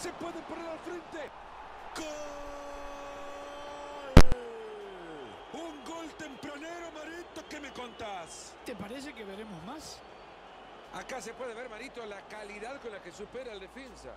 Se puede poner al frente. ¡Gol! Un gol tempranero, Marito. ¿Qué me contás? ¿Te parece que veremos más? Acá se puede ver, Marito, la calidad con la que supera el defensa.